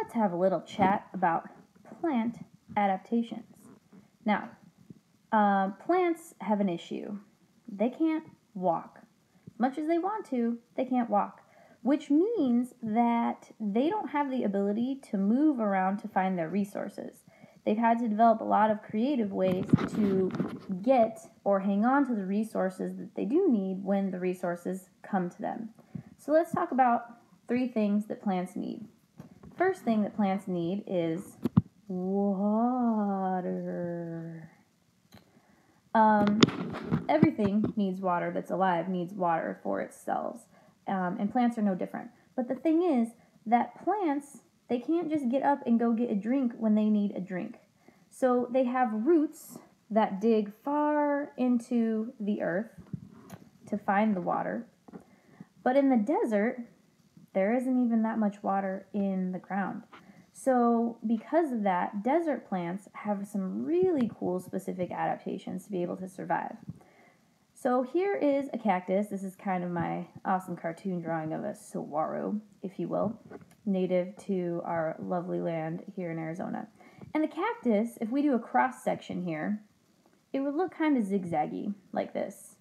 let's have a little chat about plant adaptations. Now, uh, plants have an issue. They can't walk. Much as they want to, they can't walk, which means that they don't have the ability to move around to find their resources. They've had to develop a lot of creative ways to get or hang on to the resources that they do need when the resources come to them. So let's talk about three things that plants need. First thing that plants need is water. Um, everything needs water that's alive needs water for its cells, um, and plants are no different. But the thing is that plants they can't just get up and go get a drink when they need a drink. So they have roots that dig far into the earth to find the water. But in the desert, there isn't even that much water in the ground. So, because of that, desert plants have some really cool specific adaptations to be able to survive. So, here is a cactus. This is kind of my awesome cartoon drawing of a saguaro, if you will, native to our lovely land here in Arizona. And the cactus, if we do a cross section here, it would look kind of zigzaggy like this.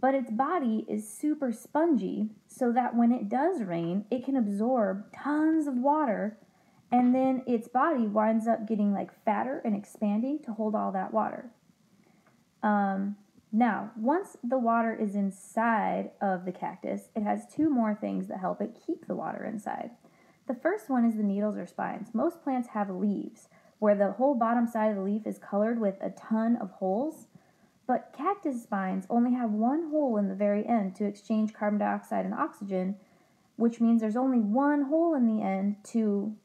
But its body is super spongy so that when it does rain, it can absorb tons of water and then its body winds up getting like fatter and expanding to hold all that water. Um, now, once the water is inside of the cactus, it has two more things that help it keep the water inside. The first one is the needles or spines. Most plants have leaves where the whole bottom side of the leaf is colored with a ton of holes, but cactus spines only have one hole in the very end to exchange carbon dioxide and oxygen, which means there's only one hole in the end to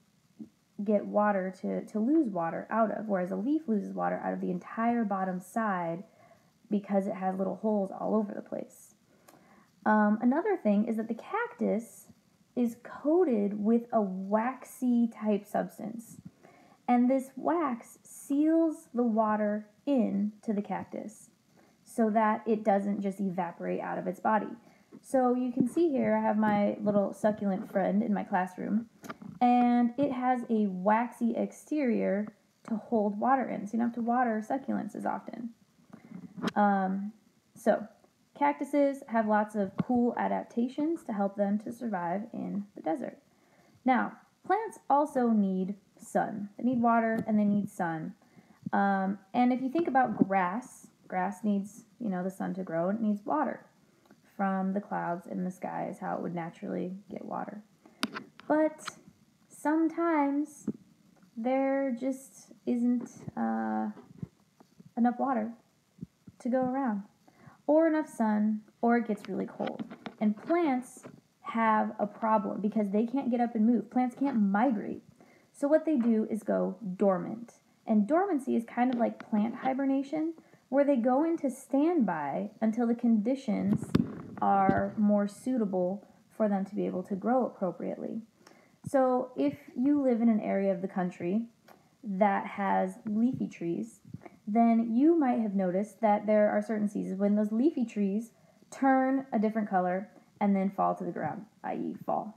get water to, to lose water out of, whereas a leaf loses water out of the entire bottom side because it has little holes all over the place. Um, another thing is that the cactus is coated with a waxy type substance. And this wax seals the water into the cactus so that it doesn't just evaporate out of its body. So you can see here, I have my little succulent friend in my classroom, and it has a waxy exterior to hold water in. So you don't have to water succulents as often. Um, so cactuses have lots of cool adaptations to help them to survive in the desert. Now, plants also need sun. They need water and they need sun. Um, and if you think about grass, grass needs, you know, the sun to grow and it needs water from the clouds in the sky is how it would naturally get water. But sometimes there just isn't uh, enough water to go around, or enough sun, or it gets really cold. And plants have a problem because they can't get up and move. Plants can't migrate. So what they do is go dormant. And dormancy is kind of like plant hibernation, where they go into standby until the conditions are more suitable for them to be able to grow appropriately. So, if you live in an area of the country that has leafy trees, then you might have noticed that there are certain seasons when those leafy trees turn a different color and then fall to the ground, i.e., fall.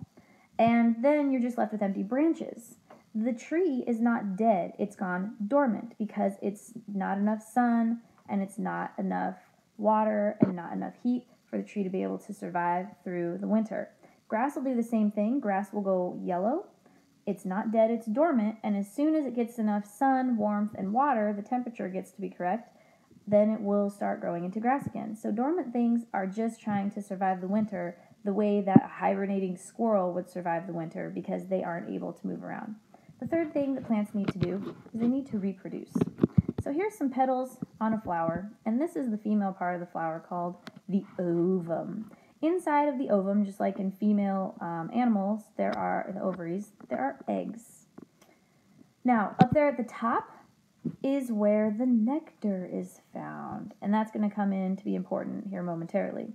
And then you're just left with empty branches the tree is not dead, it's gone dormant because it's not enough sun and it's not enough water and not enough heat for the tree to be able to survive through the winter. Grass will do the same thing. Grass will go yellow. It's not dead, it's dormant, and as soon as it gets enough sun, warmth, and water, the temperature gets to be correct, then it will start growing into grass again. So dormant things are just trying to survive the winter the way that a hibernating squirrel would survive the winter because they aren't able to move around. The third thing that plants need to do is they need to reproduce. So here's some petals on a flower, and this is the female part of the flower called the ovum. Inside of the ovum, just like in female um, animals, there are the ovaries, there are eggs. Now, up there at the top is where the nectar is found, and that's going to come in to be important here momentarily.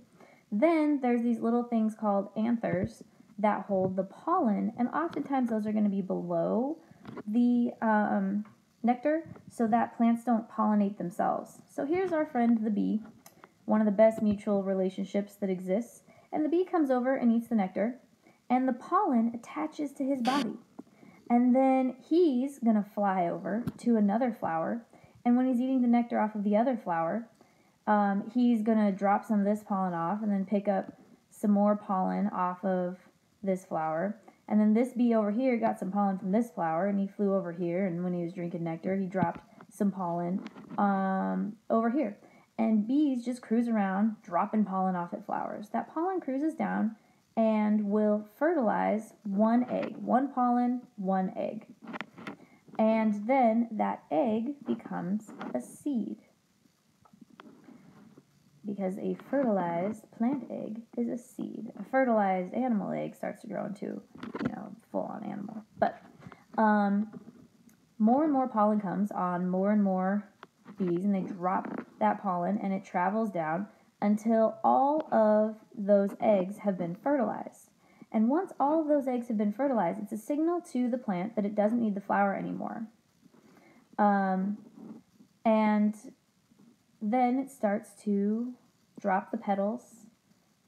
Then there's these little things called anthers that hold the pollen, and oftentimes those are going to be below the um, nectar so that plants don't pollinate themselves. So here's our friend the bee, one of the best mutual relationships that exists. And the bee comes over and eats the nectar, and the pollen attaches to his body. And then he's going to fly over to another flower. And when he's eating the nectar off of the other flower, um, he's going to drop some of this pollen off and then pick up some more pollen off of this flower. And then this bee over here got some pollen from this flower and he flew over here. And when he was drinking nectar, he dropped some pollen um, over here. And bees just cruise around dropping pollen off at flowers. That pollen cruises down and will fertilize one egg. One pollen, one egg. And then that egg becomes a seed. Because a fertilized plant egg is a seed. A fertilized animal egg starts to grow into, you know, full on animal. But um, more and more pollen comes on more and more bees, and they drop that pollen and it travels down until all of those eggs have been fertilized. And once all of those eggs have been fertilized, it's a signal to the plant that it doesn't need the flower anymore. Um, and then it starts to drop the petals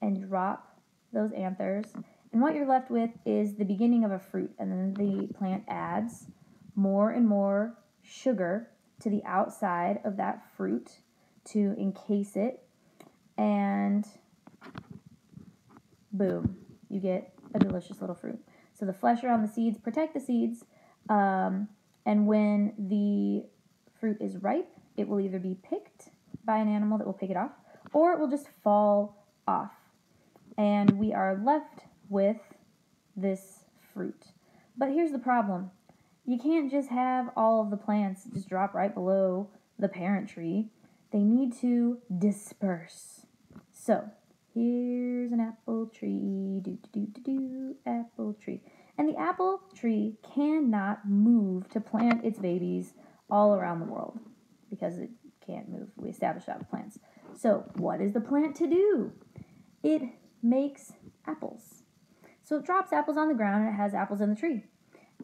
and drop those anthers. And what you're left with is the beginning of a fruit. And then the plant adds more and more sugar to the outside of that fruit to encase it and boom, you get a delicious little fruit. So the flesh around the seeds protect the seeds, um, and when the fruit is ripe, it will either be picked by an animal that will pick it off, or it will just fall off, and we are left with this fruit. But here's the problem: you can't just have all of the plants just drop right below the parent tree. They need to disperse. So here's an apple tree, do do do do apple tree. And the apple tree cannot move to plant its babies all around the world because it can't move. We established that with plants. So, what is the plant to do? It makes apples. So, it drops apples on the ground and it has apples in the tree.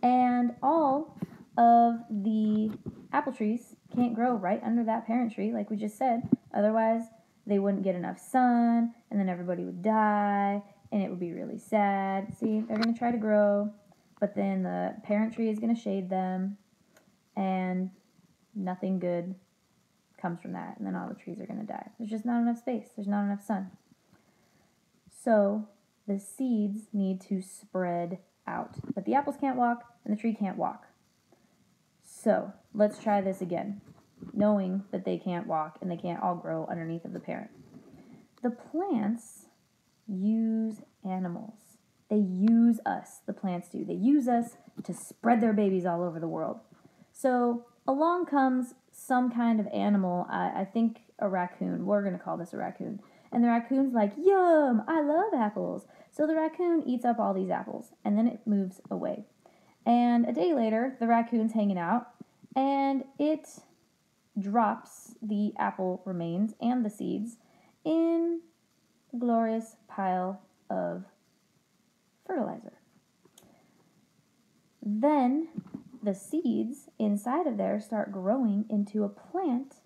And all of the apple trees can't grow right under that parent tree, like we just said. Otherwise, they wouldn't get enough sun, and then everybody would die, and it would be really sad. See, they're going to try to grow, but then the parent tree is going to shade them, and nothing good comes from that, and then all the trees are going to die. There's just not enough space, there's not enough sun. So the seeds need to spread out, but the apples can't walk, and the tree can't walk. So let's try this again knowing that they can't walk and they can't all grow underneath of the parent. The plants use animals. They use us, the plants do. They use us to spread their babies all over the world. So along comes some kind of animal, I, I think a raccoon. We're going to call this a raccoon. And the raccoon's like, Yum, I love apples. So the raccoon eats up all these apples and then it moves away. And a day later, the raccoon's hanging out and it drops the apple remains and the seeds in a glorious pile of fertilizer. Then the seeds inside of there start growing into a plant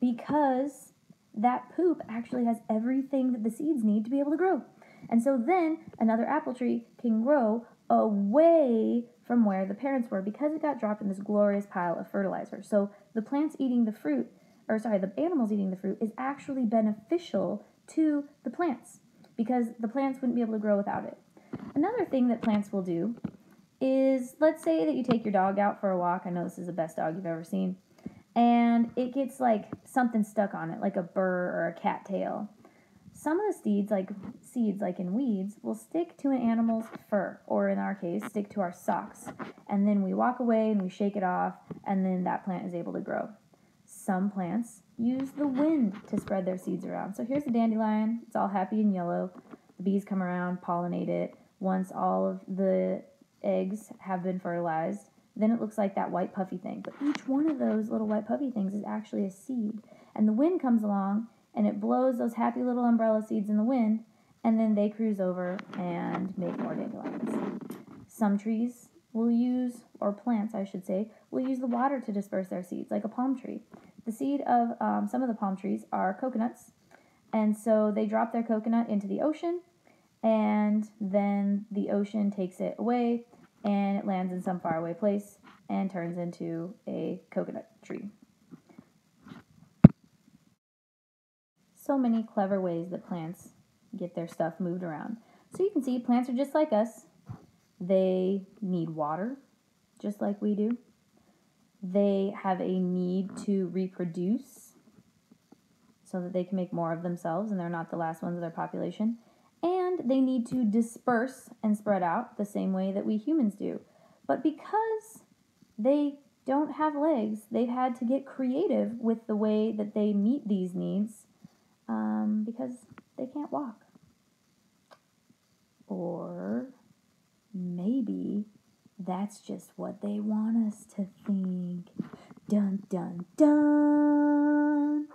because that poop actually has everything that the seeds need to be able to grow. And so then another apple tree can grow away from where the parents were because it got dropped in this glorious pile of fertilizer. So the plants eating the fruit, or sorry, the animals eating the fruit is actually beneficial to the plants because the plants wouldn't be able to grow without it. Another thing that plants will do is let's say that you take your dog out for a walk. I know this is the best dog you've ever seen. And it gets like something stuck on it, like a burr or a cattail. Some of the seeds, like seeds like in weeds, will stick to an animal's fur, or in our case, stick to our socks. And then we walk away and we shake it off, and then that plant is able to grow. Some plants use the wind to spread their seeds around. So here's a dandelion, it's all happy and yellow. The bees come around, pollinate it. Once all of the eggs have been fertilized, then it looks like that white puffy thing. But each one of those little white puffy things is actually a seed. And the wind comes along and it blows those happy little umbrella seeds in the wind, and then they cruise over and make more dandelions. Some trees will use, or plants, I should say, will use the water to disperse their seeds, like a palm tree. The seed of um, some of the palm trees are coconuts, and so they drop their coconut into the ocean, and then the ocean takes it away and it lands in some faraway place and turns into a coconut tree. So many clever ways that plants get their stuff moved around. So you can see plants are just like us. They need water, just like we do. They have a need to reproduce so that they can make more of themselves and they're not the last ones of their population. And they need to disperse and spread out the same way that we humans do. But because they don't have legs, they've had to get creative with the way that they meet these needs um, because they can't walk. Or maybe that's just what they want us to think. Dun dun dun.